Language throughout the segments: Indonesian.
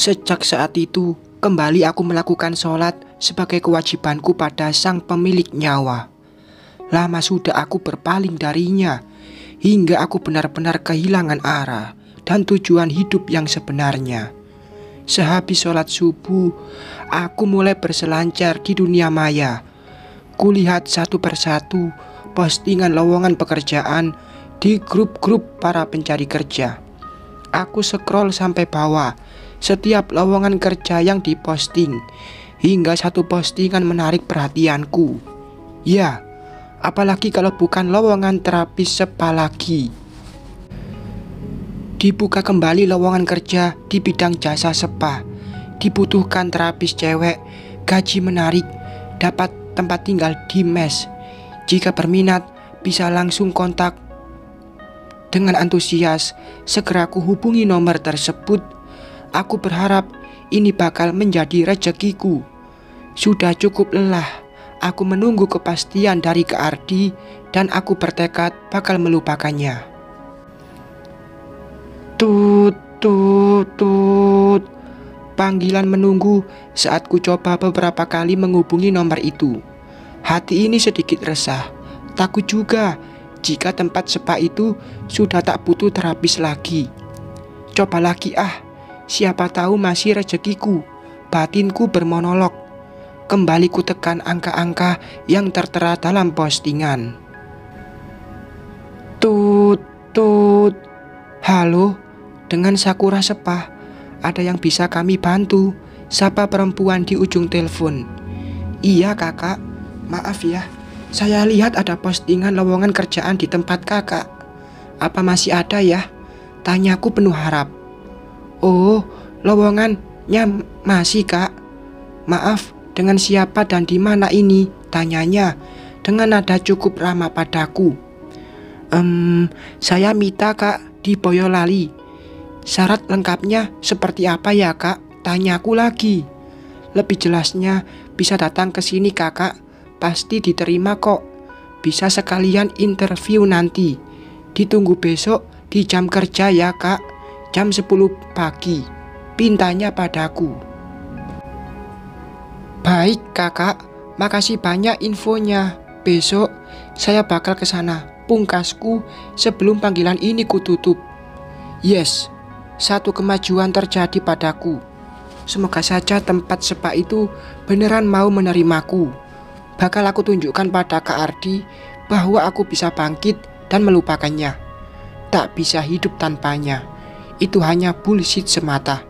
Sejak saat itu, kembali aku melakukan sholat sebagai kewajibanku pada sang pemilik nyawa. Lama sudah aku berpaling darinya, hingga aku benar-benar kehilangan arah dan tujuan hidup yang sebenarnya. Sehabis sholat subuh, aku mulai berselancar di dunia maya. Kulihat satu persatu postingan lowongan pekerjaan di grup-grup para pencari kerja. Aku scroll sampai bawah setiap lowongan kerja yang diposting hingga satu postingan menarik perhatianku. Ya, apalagi kalau bukan lowongan terapis sepa lagi. Dibuka kembali lowongan kerja di bidang jasa sepa. Dibutuhkan terapis cewek, gaji menarik, dapat tempat tinggal di mes. Jika berminat, bisa langsung kontak dengan antusias, segera aku hubungi nomor tersebut. Aku berharap ini bakal menjadi rezekiku. Sudah cukup lelah, aku menunggu kepastian dari Kak Ardi dan aku bertekad bakal melupakannya. Tut, tut, tut. Panggilan menunggu saat ku coba beberapa kali menghubungi nomor itu. Hati ini sedikit resah, takut juga jika tempat spa itu sudah tak butuh terapis lagi. Coba lagi ah, siapa tahu masih rezekiku. Batinku bermonolog. Kembali ku tekan angka-angka yang tertera dalam postingan. Tut, tut. Halo, dengan Sakura Spa, ada yang bisa kami bantu? Sapa perempuan di ujung telepon. Iya kakak, maaf ya, saya lihat ada postingan lowongan kerjaan di tempat kakak. Apa masih ada ya? Tanyaku penuh harap. Oh, lowongannya masih kak. Maaf, dengan siapa dan di mana ini? Tanyanya dengan nada cukup ramah padaku. Um, saya Mita kak di Boyolali. Syarat lengkapnya seperti apa ya kak? Tanyaku lagi. Lebih jelasnya bisa datang ke sini kakak pasti diterima kok. Bisa sekalian interview nanti. Ditunggu besok di jam kerja ya kak, jam 10 pagi. Pintanya padaku. Baik kakak, makasih banyak infonya. Besok saya bakal ke sana. Pungkasku sebelum panggilan ini kututup. Yes, satu kemajuan terjadi padaku. Semoga saja tempat sepak itu beneran mau menerimaku bakal aku tunjukkan pada Kak Ardi bahwa aku bisa bangkit dan melupakannya. Tak bisa hidup tanpanya. Itu hanya bullshit semata.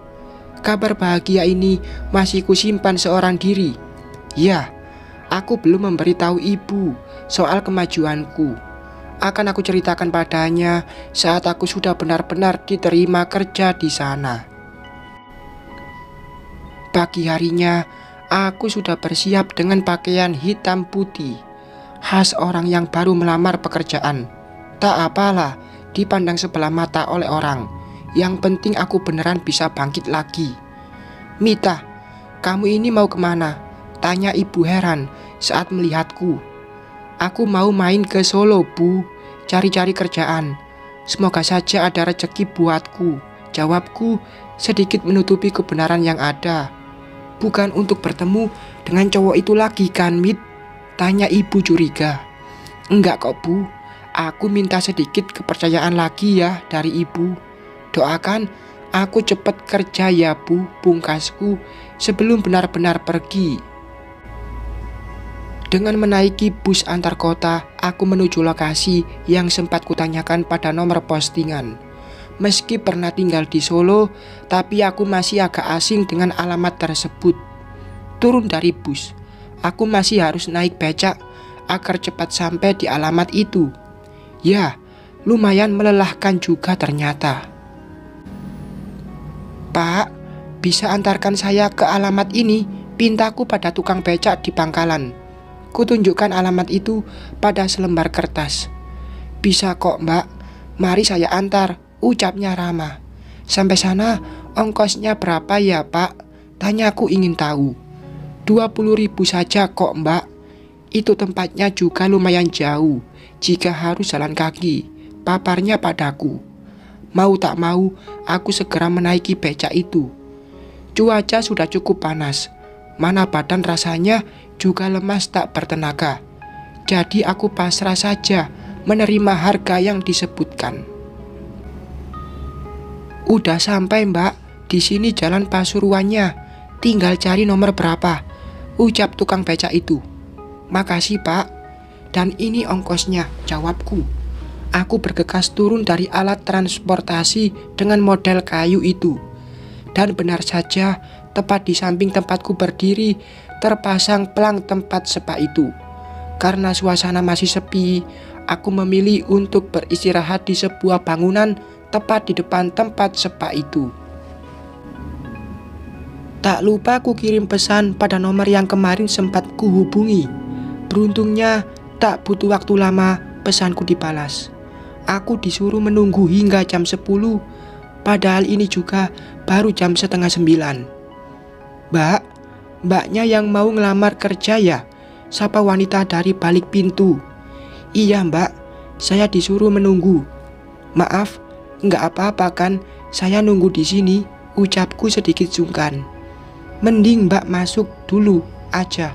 Kabar bahagia ini masih kusimpan seorang diri. Ya, aku belum memberitahu ibu soal kemajuanku. Akan aku ceritakan padanya saat aku sudah benar-benar diterima kerja di sana. Pagi harinya, Aku sudah bersiap dengan pakaian hitam putih, khas orang yang baru melamar pekerjaan. Tak apalah, dipandang sebelah mata oleh orang. Yang penting aku beneran bisa bangkit lagi. Mita, kamu ini mau ke mana? Tanya ibu heran saat melihatku. Aku mau main ke Solo, Bu. Cari-cari kerjaan. Semoga saja ada rezeki buatku. Jawabku sedikit menutupi kebenaran yang ada. Bukan untuk bertemu dengan cowok itu lagi kan, Mit? Tanya ibu curiga. Enggak kok, Bu. Aku minta sedikit kepercayaan lagi ya dari ibu. Doakan aku cepat kerja ya, Bu, pungkasku sebelum benar-benar pergi. Dengan menaiki bus antar kota, aku menuju lokasi yang sempat kutanyakan pada nomor postingan. Meski pernah tinggal di Solo, tapi aku masih agak asing dengan alamat tersebut. Turun dari bus, aku masih harus naik becak agar cepat sampai di alamat itu. Ya, lumayan melelahkan juga ternyata. Pak, bisa antarkan saya ke alamat ini? Pintaku pada tukang becak di pangkalan. Kutunjukkan alamat itu pada selembar kertas. Bisa kok mbak, mari saya antar, Ucapnya ramah. Sampai sana ongkosnya berapa ya pak? Tanya aku ingin tahu. 20 ribu saja kok mbak. Itu tempatnya juga lumayan jauh jika harus jalan kaki. Paparnya padaku. Mau tak mau, aku segera menaiki becak itu. Cuaca sudah cukup panas. Mana badan rasanya juga lemas tak bertenaga. Jadi aku pasrah saja menerima harga yang disebutkan. Udah sampai mbak, di sini jalan Pasuruannya. Tinggal cari nomor berapa. Ucap tukang becak itu. Makasih pak. Dan ini ongkosnya, jawabku. Aku bergegas turun dari alat transportasi dengan model kayu itu. Dan benar saja, tepat di samping tempatku berdiri, terpasang pelang tempat sepak itu. Karena suasana masih sepi, aku memilih untuk beristirahat di sebuah bangunan tepat di depan tempat sepak itu. Tak lupa ku kirim pesan pada nomor yang kemarin sempat kuhubungi. Beruntungnya tak butuh waktu lama pesanku dibalas. Aku disuruh menunggu hingga jam 10 Padahal ini juga baru jam setengah sembilan. Mbak, mbaknya yang mau ngelamar kerja ya? Sapa wanita dari balik pintu. Iya mbak, saya disuruh menunggu. Maaf, nggak apa-apa kan? Saya nunggu di sini Ucapku sedikit sungkan. Mending mbak masuk dulu aja.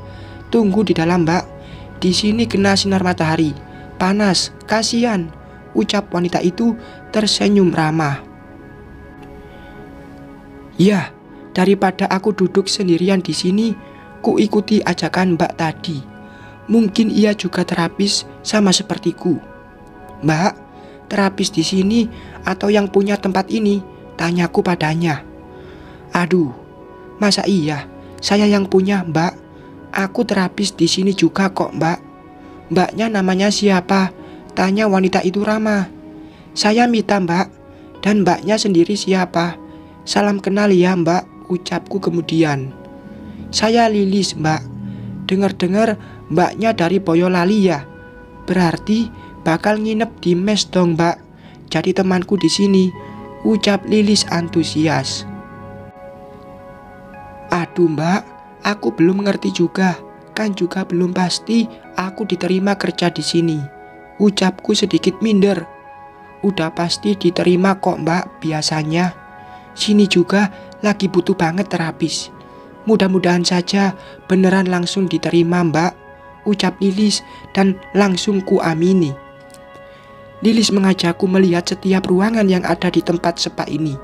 Tunggu di dalam mbak. Di sini kena sinar matahari. Panas, kasihan Ucap wanita itu tersenyum ramah Ya, daripada aku duduk sendirian di sini Ku ikuti ajakan mbak tadi Mungkin ia juga terapis sama sepertiku Mbak, terapis di sini atau yang punya tempat ini? Tanyaku padanya Aduh, Masa iya? Saya yang punya, Mbak. Aku terapis di sini juga kok, Mbak. Mbaknya namanya siapa? Tanya wanita itu ramah. Saya Mita, Mbak. Dan mbaknya sendiri siapa? Salam kenal ya, Mbak. Ucapku kemudian. Saya Lilis, Mbak. Dengar-dengar mbaknya dari Boyolali ya. Berarti bakal nginep di mes dong, Mbak. Jadi temanku di sini. Ucap Lilis antusias. Aduh mbak, aku belum mengerti juga. Kan juga belum pasti aku diterima kerja di sini. Ucapku sedikit minder. Udah pasti diterima kok mbak biasanya. Sini juga lagi butuh banget terapis. Mudah-mudahan saja beneran langsung diterima mbak. Ucap Lilis dan langsung ku amini. Lilis mengajakku melihat setiap ruangan yang ada di tempat spa ini.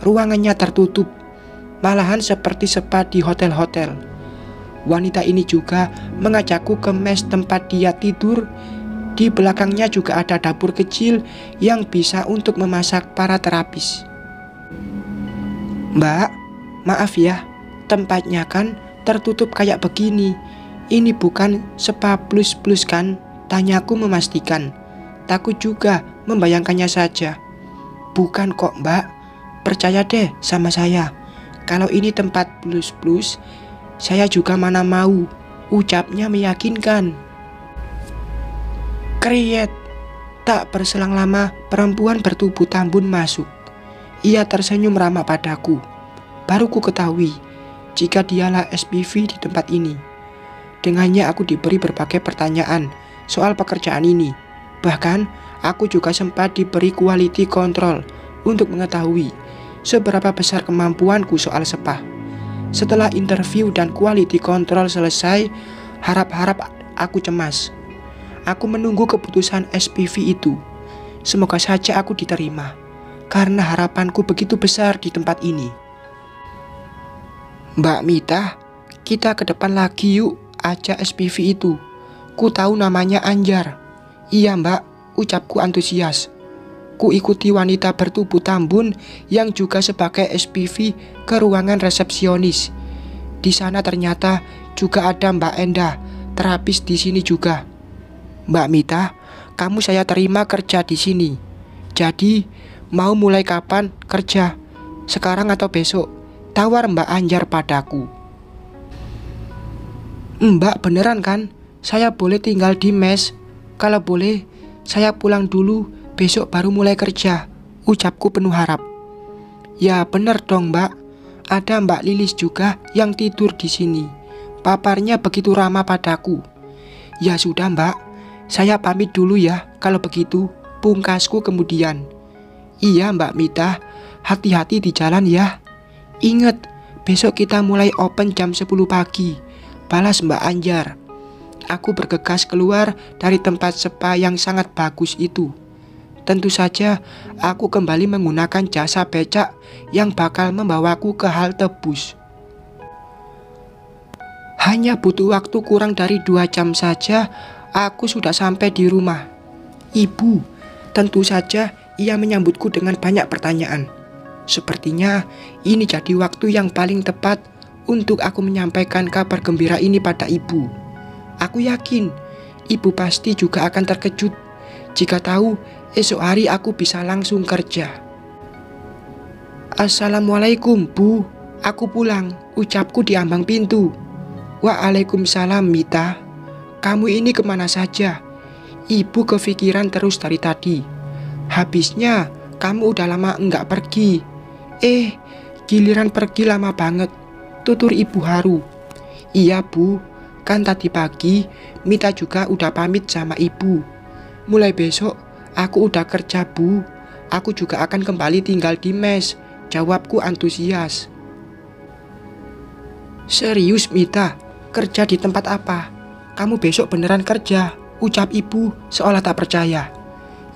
Ruangannya tertutup malahan seperti spa di hotel-hotel. Wanita ini juga mengajakku ke mes tempat dia tidur. Di belakangnya juga ada dapur kecil yang bisa untuk memasak para terapis. Mbak, maaf ya, tempatnya kan tertutup kayak begini. Ini bukan spa plus-plus kan? Tanyaku memastikan. Takut juga membayangkannya saja. Bukan kok mbak, percaya deh sama saya. Kalau ini tempat plus-plus, saya juga mana mau. Ucapnya meyakinkan. Kriet. Tak berselang lama, perempuan bertubuh tambun masuk. Ia tersenyum ramah padaku. Baru ku ketahui jika dialah SPV di tempat ini. Dengannya aku diberi berbagai pertanyaan soal pekerjaan ini. Bahkan, aku juga sempat diberi quality control untuk mengetahui seberapa besar kemampuanku soal sepah. Setelah interview dan quality control selesai, harap-harap aku cemas. Aku menunggu keputusan SPV itu. Semoga saja aku diterima, karena harapanku begitu besar di tempat ini. Mbak Mita, kita ke depan lagi yuk, aja SPV itu. Ku tahu namanya Anjar. Iya mbak, ucapku antusias. Ku ikuti wanita bertubuh tambun yang juga sebagai SPV ke ruangan resepsionis. Di sana ternyata juga ada Mbak Enda, terapis di sini juga. Mbak Mita, kamu saya terima kerja di sini. Jadi, mau mulai kapan kerja? Sekarang atau besok? Tawar Mbak Anjar padaku. Mbak beneran kan? Saya boleh tinggal di mes. Kalau boleh, saya pulang dulu Besok baru mulai kerja, ucapku penuh harap. Ya bener dong mbak, ada mbak Lilis juga yang tidur di sini. Paparnya begitu ramah padaku. Ya sudah mbak, saya pamit dulu ya kalau begitu, pungkasku kemudian. Iya mbak Mita, hati-hati di jalan ya. Ingat, Besok kita mulai open jam 10 pagi. Balas Mbak Anjar. Aku bergegas keluar dari tempat spa yang sangat bagus itu. Tentu saja aku kembali menggunakan jasa becak yang bakal membawaku ke halte bus. Hanya butuh waktu kurang dari dua jam saja, aku sudah sampai di rumah. Ibu, tentu saja ia menyambutku dengan banyak pertanyaan. Sepertinya ini jadi waktu yang paling tepat untuk aku menyampaikan kabar gembira ini pada ibu. Aku yakin ibu pasti juga akan terkejut jika tahu esok hari aku bisa langsung kerja. Assalamualaikum, Bu. Aku pulang, ucapku di ambang pintu. Waalaikumsalam Mita Kamu ini ke mana saja? Ibu kepikiran terus dari tadi. Habisnya kamu udah lama enggak pergi. Eh giliran pergi lama banget. Tutur ibu haru. Iya bu. Kan tadi pagi Mita juga udah pamit sama ibu. Mulai besok aku udah kerja bu. Aku juga akan kembali tinggal di mes. Jawabku antusias. Serius Mita, Kerja di tempat apa? Kamu besok beneran kerja? Ucap ibu seolah tak percaya.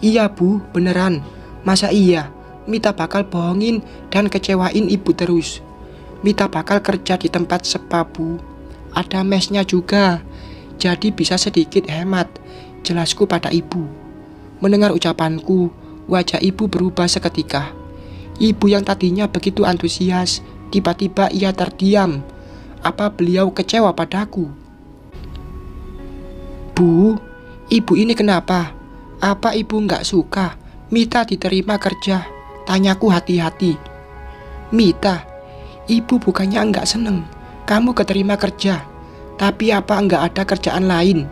Iya bu, beneran. Masa iya? Mita bakal bohongin dan kecewain ibu terus. Mita bakal kerja di tempat spa bu. Ada mesnya juga. Jadi bisa sedikit hemat. Jelasku pada ibu. Mendengar ucapanku, wajah ibu berubah seketika. Ibu yang tadinya begitu antusias, tiba-tiba ia terdiam apa beliau kecewa padaku? Bu, ibu ini kenapa? Apa ibu nggak suka Mita diterima kerja? Tanyaku hati-hati. Mita, ibu bukannya nggak seneng kamu keterima kerja. Tapi apa nggak ada kerjaan lain?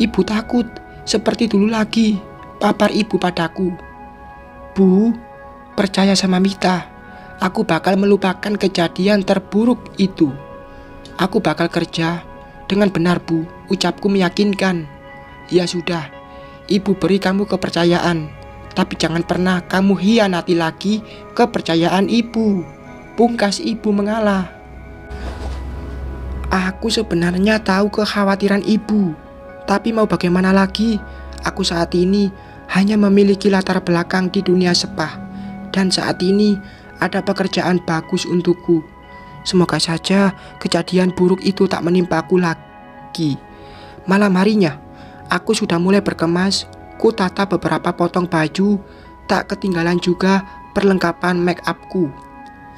Ibu takut seperti dulu lagi. Papar ibu padaku. Bu, percaya sama Mita. Aku bakal melupakan kejadian terburuk itu. Aku bakal kerja dengan benar bu, ucapku meyakinkan. Ya sudah, ibu beri kamu kepercayaan, tapi jangan pernah kamu hianati lagi kepercayaan ibu. Pungkas ibu mengalah. Aku sebenarnya tahu kekhawatiran ibu, tapi mau bagaimana lagi? Aku saat ini hanya memiliki latar belakang di dunia sepah, dan saat ini ada pekerjaan bagus untukku. Semoga saja kejadian buruk itu tak menimpa aku lagi. Malam harinya, aku sudah mulai berkemas, ku tata beberapa potong baju, tak ketinggalan juga perlengkapan make upku.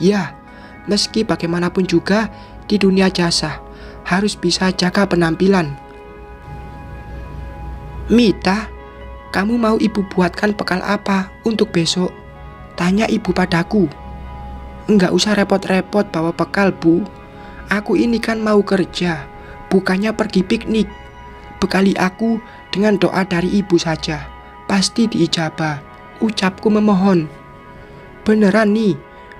Ya, meski bagaimanapun juga di dunia jasa, harus bisa jaga penampilan. Mita, kamu mau ibu buatkan bekal apa untuk besok? Tanya ibu padaku. Enggak usah repot-repot bawa bekal, Bu. Aku ini kan mau kerja, bukannya pergi piknik. Bekali aku dengan doa dari ibu saja. Pasti diijabah. Ucapku memohon. Beneran nih,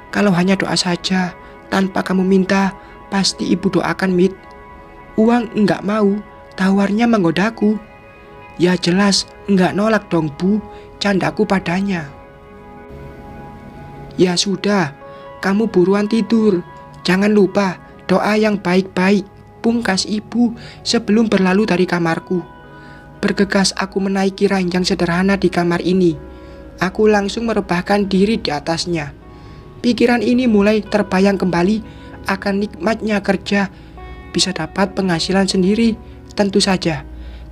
kalau hanya doa saja, tanpa kamu minta, pasti ibu doakan mit. Uang enggak mau, tawarnya menggodaku. Ya jelas enggak nolak dong bu, candaku padanya. Ya sudah, kamu buruan tidur. Jangan lupa doa yang baik-baik. Pungkas ibu sebelum berlalu dari kamarku. Bergegas aku menaiki ranjang sederhana di kamar ini. Aku langsung merebahkan diri di atasnya. Pikiran ini mulai terbayang kembali akan nikmatnya kerja bisa dapat penghasilan sendiri tentu saja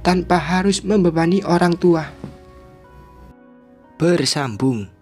tanpa harus membebani orang tua. Bersambung